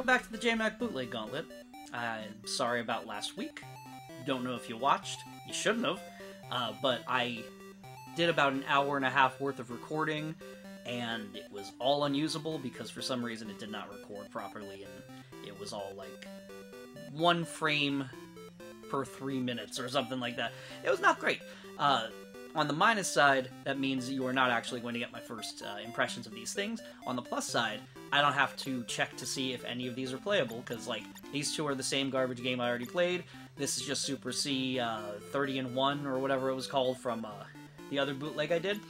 welcome back to the JMaq Bootleg Gauntlet. I'm sorry about last week. Don't know if you watched. You shouldn't have. Uh, but I did about an hour and a half worth of recording, and it was all unusable because for some reason it did not record properly, and it was all like one frame per three minutes or something like that. It was not great. Uh, on the minus side, that means you are not actually going to get my first uh, impressions of these things. On the plus side, I don't have to check to see if any of these are playable, because, like, these two are the same garbage game I already played. This is just Super C uh, 30 and 1, or whatever it was called from uh, the other bootleg I did.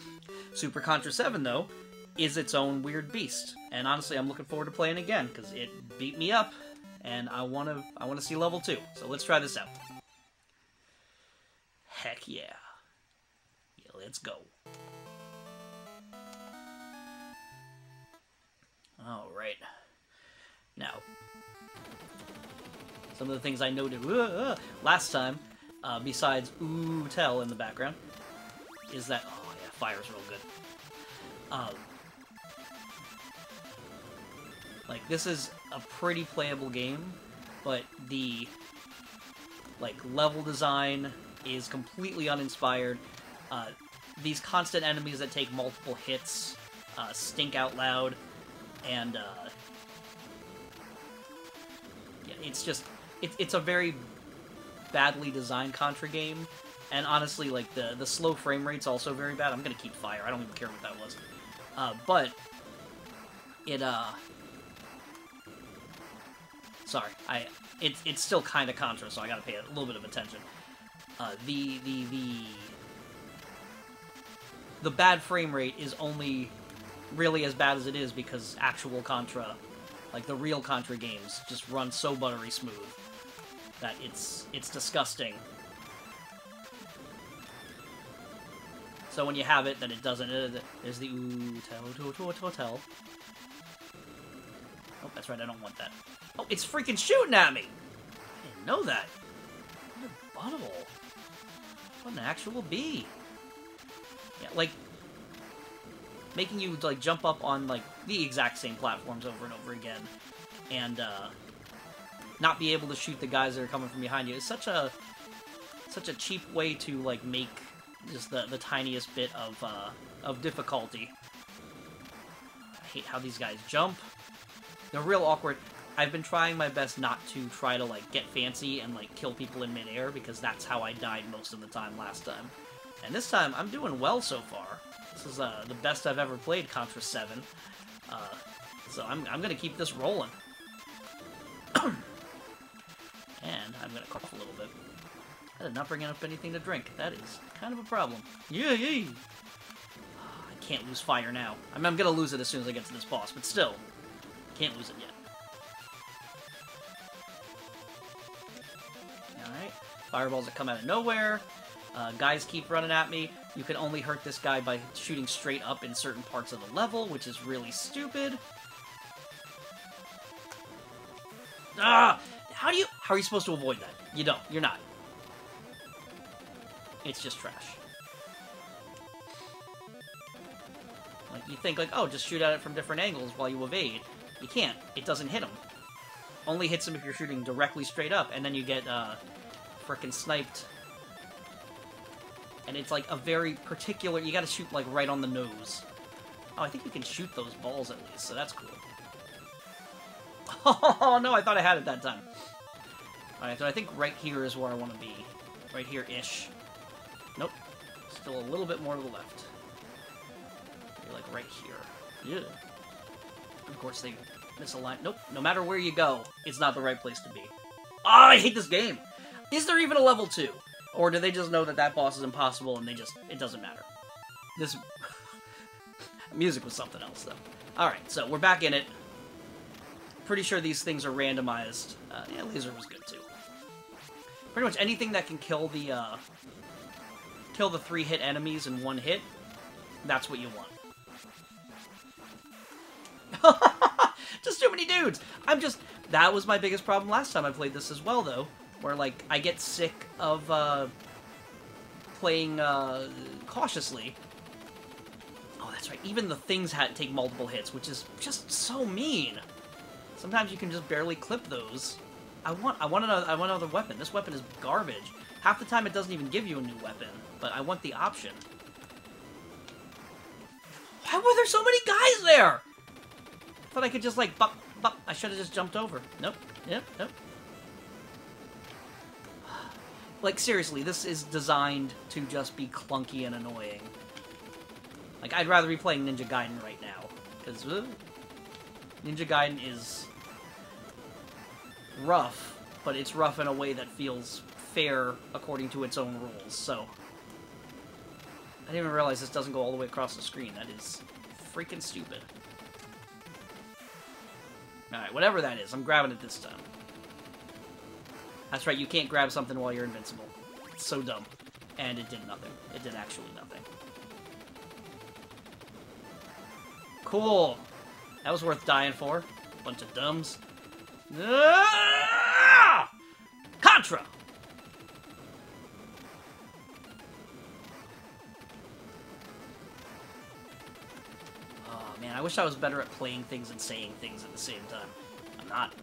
Super Contra 7, though, is its own weird beast. And honestly, I'm looking forward to playing again, because it beat me up, and I want to I wanna see level 2. So let's try this out. Heck yeah. Let's go. Alright. Now, some of the things I noted uh, uh, last time, uh, besides ooh tell in the background, is that, oh yeah, fire's real good. Um, like, this is a pretty playable game, but the, like, level design is completely uninspired. Uh, these constant enemies that take multiple hits uh, stink out loud, and uh, yeah, it's just it, it's a very badly designed Contra game, and honestly, like the the slow frame rate's also very bad. I'm gonna keep fire. I don't even care what that was, uh, but it uh. Sorry, I it's it's still kind of Contra, so I gotta pay a little bit of attention. Uh, the the the the bad frame rate is only really as bad as it is because actual Contra, like the real Contra games, just run so buttery smooth that it's it's disgusting. So when you have it, then it doesn't. Uh, there's the ooh tell to to tell. Oh, that's right. I don't want that. Oh, it's freaking shooting at me. I didn't know that. What a butthole. What an actual bee. Yeah, like making you like jump up on like the exact same platforms over and over again, and uh, not be able to shoot the guys that are coming from behind you is such a such a cheap way to like make just the the tiniest bit of uh, of difficulty. I hate how these guys jump. They're real awkward. I've been trying my best not to try to like get fancy and like kill people in midair because that's how I died most of the time last time. And this time, I'm doing well so far. This is uh, the best I've ever played Contra 7. Uh, so I'm, I'm going to keep this rolling. and I'm going to cough a little bit. I did not bring up anything to drink. That is kind of a problem. Yeah, yeah. I can't lose fire now. I mean, I'm going to lose it as soon as I get to this boss, but still, can't lose it yet. Alright. Fireballs that come out of nowhere. Uh, guys keep running at me. You can only hurt this guy by shooting straight up in certain parts of the level, which is really stupid. Ah! How do you... How are you supposed to avoid that? You don't. You're not. It's just trash. Like, you think, like, oh, just shoot at it from different angles while you evade. You can't. It doesn't hit him. Only hits him if you're shooting directly straight up, and then you get, uh, frickin' sniped and it's like a very particular. You got to shoot like right on the nose. Oh, I think you can shoot those balls at least, so that's cool. Oh no, I thought I had it that time. Alright, so I think right here is where I want to be. Right here-ish. Nope. Still a little bit more to the left. Like right here. Yeah. Of course they misalign. Nope. No matter where you go, it's not the right place to be. Oh, I hate this game! Is there even a level 2? Or do they just know that that boss is impossible and they just, it doesn't matter? This music was something else, though. Alright, so we're back in it. Pretty sure these things are randomized. Uh, yeah, laser was good, too. Pretty much anything that can kill the, uh, kill the three-hit enemies in one hit, that's what you want. just too many dudes! I'm just... That was my biggest problem last time I played this as well, though where like I get sick of uh, playing uh, cautiously. Oh, that's right. Even the things had take multiple hits, which is just so mean. Sometimes you can just barely clip those. I want I want another I want another weapon. This weapon is garbage. Half the time it doesn't even give you a new weapon, but I want the option. Why were there so many guys there? I thought I could just like bop bop. I should have just jumped over. Nope. Yep. Nope. Like seriously, this is designed to just be clunky and annoying. Like I'd rather be playing Ninja Gaiden right now because uh, Ninja Gaiden is rough, but it's rough in a way that feels fair according to its own rules, so... I didn't even realize this doesn't go all the way across the screen. That is freaking stupid. Alright, whatever that is, I'm grabbing it this time. That's right, you can't grab something while you're invincible. It's so dumb. And it did nothing. It did actually nothing. Cool. That was worth dying for. Bunch of dumbs. Ah! Contra! Oh man, I wish I was better at playing things and saying things at the same time. I'm not.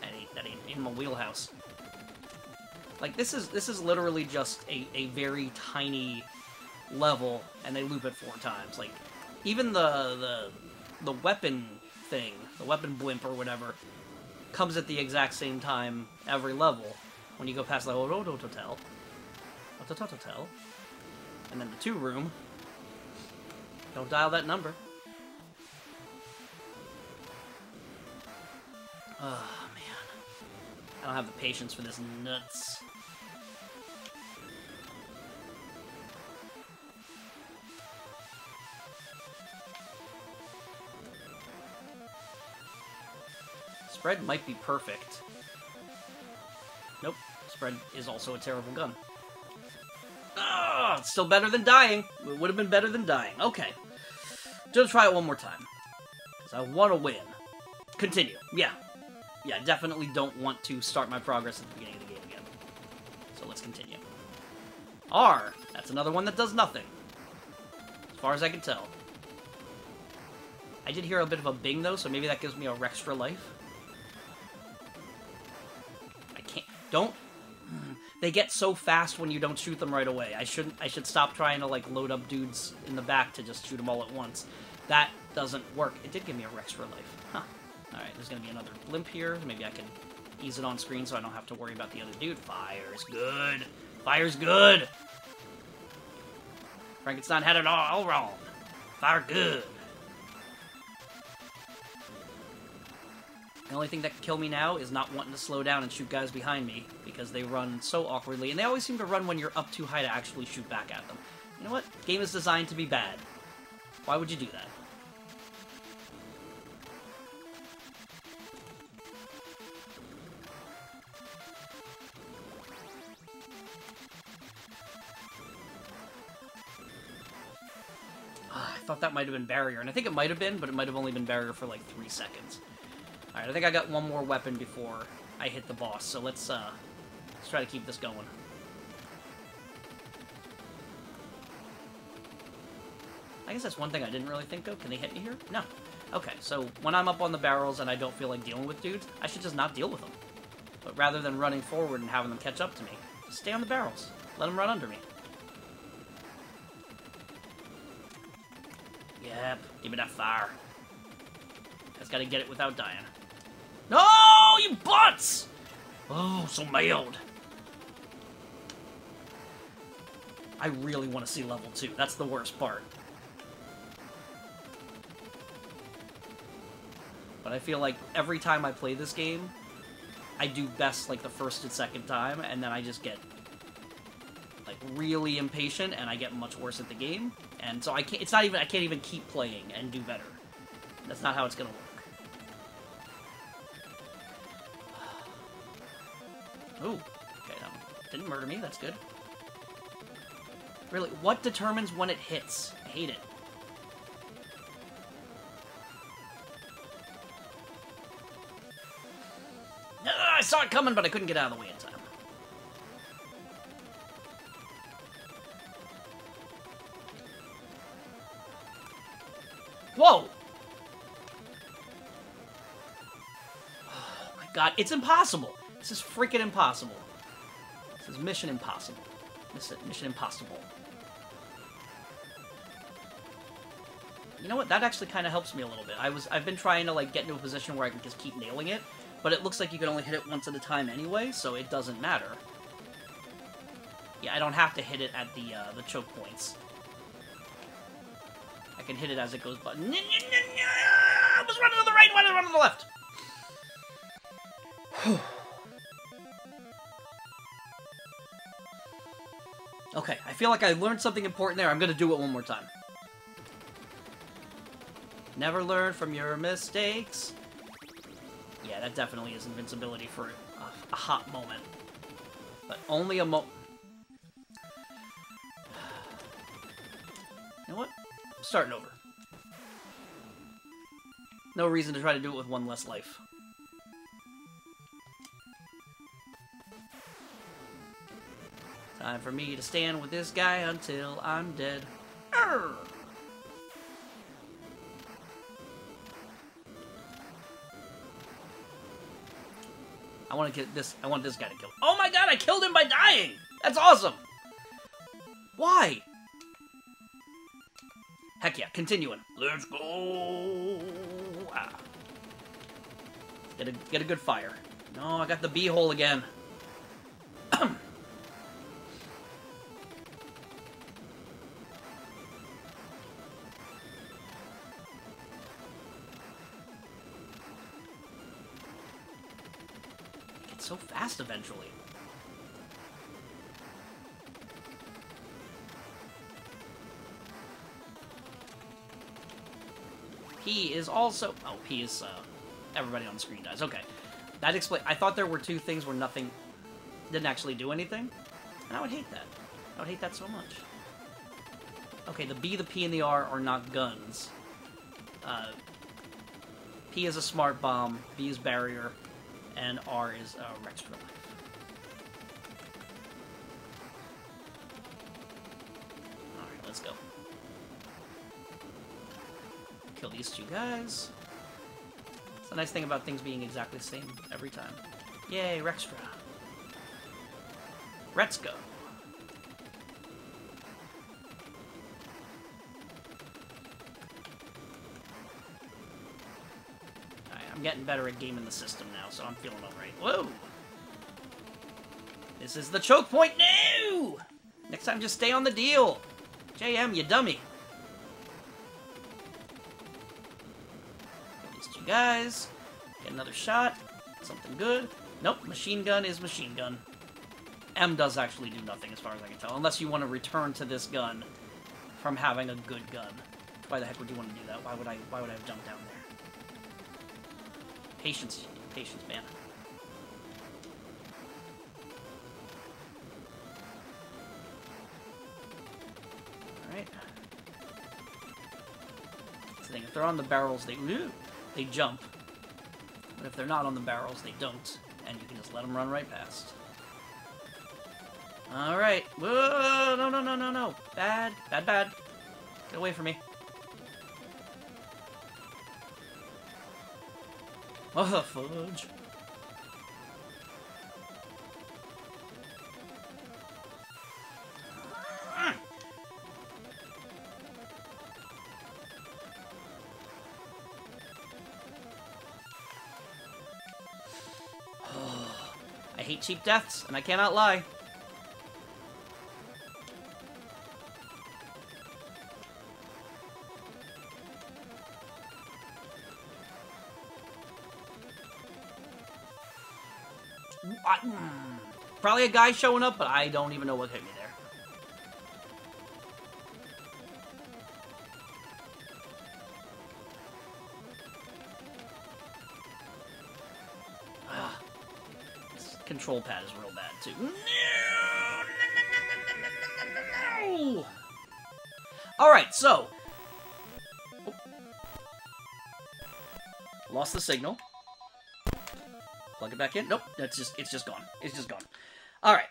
That ain't, that ain't in my wheelhouse. Like this is this is literally just a, a very tiny level and they loop it four times. Like even the the the weapon thing, the weapon blimp or whatever, comes at the exact same time every level. When you go past the Road Hotel, Hotel, and then the two room. Don't dial that number. Man, I don't have the patience for this nuts. Spread might be perfect. Nope. Spread is also a terrible gun. Ah, it's still better than dying. It would have been better than dying. Okay. Just try it one more time. Because I want to win. Continue. Yeah. Yeah, I definitely don't want to start my progress at the beginning of the game again. So let's continue. R. That's another one that does nothing. As far as I can tell. I did hear a bit of a bing, though, so maybe that gives me a extra life. I can't... Don't... They get so fast when you don't shoot them right away. I shouldn't. I should stop trying to, like, load up dudes in the back to just shoot them all at once. That doesn't work. It did give me a extra life. Huh. Alright, there's gonna be another blimp here. Maybe I can ease it on screen so I don't have to worry about the other dude. Fire's good. Fire's good. Frankenstein had it all wrong. Fire good. The only thing that can kill me now is not wanting to slow down and shoot guys behind me, because they run so awkwardly, and they always seem to run when you're up too high to actually shoot back at them. You know what? Game is designed to be bad. Why would you do that? Thought that might have been barrier, and I think it might have been, but it might have only been barrier for like three seconds. Alright, I think I got one more weapon before I hit the boss, so let's, uh, let's try to keep this going. I guess that's one thing I didn't really think of. Can they hit me here? No. Okay, so when I'm up on the barrels and I don't feel like dealing with dudes, I should just not deal with them. But rather than running forward and having them catch up to me, stay on the barrels. Let them run under me. Yep, give me that fire. Just gotta get it without dying. No, you butts! Oh, so mailed. I really want to see level 2. That's the worst part. But I feel like every time I play this game, I do best like the first and second time, and then I just get really impatient, and I get much worse at the game. And so I can't. It's not even. I can't even keep playing and do better. That's not how it's gonna work. Ooh, okay, that didn't murder me, that's good. Really, what determines when it hits? I hate it. Ah, I saw it coming, but I couldn't get out of the way in time. God, it's impossible. This is freaking impossible. This is mission impossible. This is mission impossible. You know what? That actually kind of helps me a little bit. I was I've been trying to like get into a position where I can just keep nailing it, but it looks like you can only hit it once at a time anyway, so it doesn't matter. Yeah, I don't have to hit it at the uh, the choke points. I can hit it as it goes, but I was running to the right, why did I run to the left? okay, I feel like I learned something important there. I'm gonna do it one more time. Never learn from your mistakes. Yeah, that definitely is invincibility for a, a hot moment. But only a mo- You know what? starting over. No reason to try to do it with one less life. Time for me to stand with this guy until I'm dead. Arr! I want to get this. I want this guy to kill. Oh my god! I killed him by dying. That's awesome. Why? Heck yeah! Continuing. Let's go. Ah. Get a get a good fire. No, I got the bee hole again. Fast eventually. P is also... Oh, he is... Uh, everybody on the screen dies. Okay. That explains... I thought there were two things where nothing... Didn't actually do anything. And I would hate that. I would hate that so much. Okay, the B, the P, and the R are not guns. Uh, P is a smart bomb, B is barrier, and R is uh, Rextra life. Alright, let's go. Kill these two guys. It's the nice thing about things being exactly the same every time. Yay, Rextra. Let's go. I'm getting better at gaming the system now, so I'm feeling alright. Whoa! This is the choke point! No! Next time, just stay on the deal! JM, you dummy! These two guys. Get another shot. Something good. Nope, machine gun is machine gun. M does actually do nothing as far as I can tell, unless you want to return to this gun from having a good gun. Why the heck would you want to do that? Why would I why would I have jumped down there? Patience. Patience, man. Alright. That's the thing, if they're on the barrels, they they jump. But if they're not on the barrels, they don't. And you can just let them run right past. Alright. Whoa! No, no, no, no, no. Bad. Bad, bad. Get away from me. Oh, fudge. I hate cheap deaths, and I cannot lie. Probably a guy showing up, but I don't even know what hit me there. Ah. This control pad is real bad, too. No! No! Alright, so... Oh. Lost the signal. Plug it back in. Nope, that's just it's just gone. It's just gone. All right.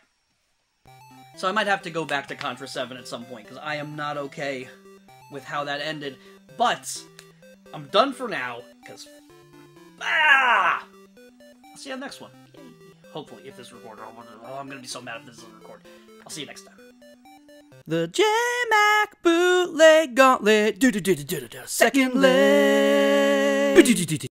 So I might have to go back to Contra 7 at some point because I am not okay with how that ended. But I'm done for now because ah, I'll see you on the next one. Hopefully, if this recorded. Oh, I'm gonna be so mad if this doesn't record. I'll see you next time. The JMaq bootleg gauntlet. Do do do do do do. Second leg.